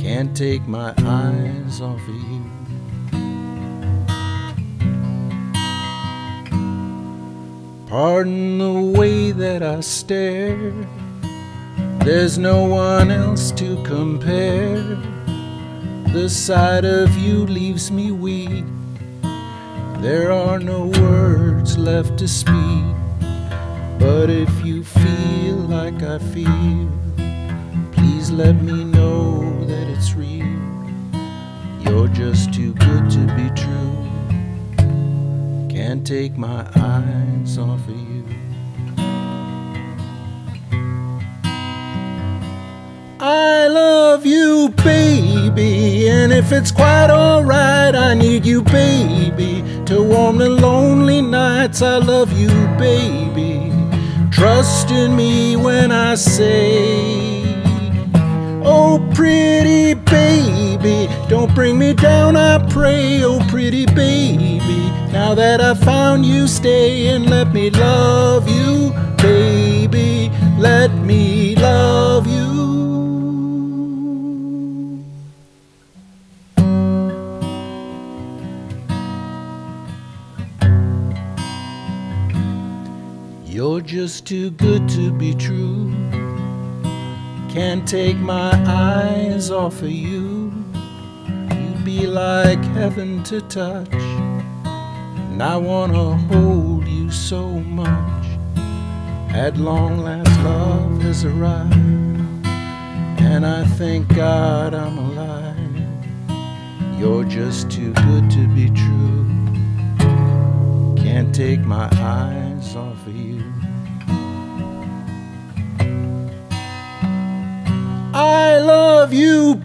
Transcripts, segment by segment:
Can't take my eyes off of you. Pardon the way that I stare. There's no one else to compare. The sight of you leaves me weak. There are no words left to speak. But if you feel like I feel, let me know that it's real. You're just too good to be true. Can't take my eyes off of you. I love you, baby, and if it's quite alright, I need you, baby, to warm the lonely nights. I love you, baby. Trust in me when I say, bring me down, I pray. Oh, pretty baby, now that I found you, stay and let me love you, baby. Let me love you. You're just too good to be true. Can't take my eyes off of you. Be like heaven to touch. And I wanna hold you so much. At long last, love has arrived. And I thank God I'm alive. You're just too good to be true. Can't take my eyes off of you. I love you,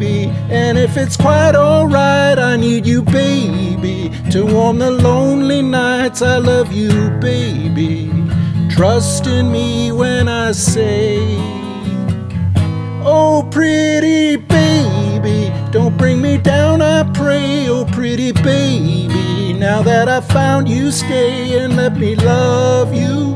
baby. And if it's quite alright, I need you, baby, to warm the lonely nights. I love you, baby. Trust in me when I say, Oh, pretty baby, don't bring me down, I pray. Oh, pretty baby, now that I found you, stay and let me love you.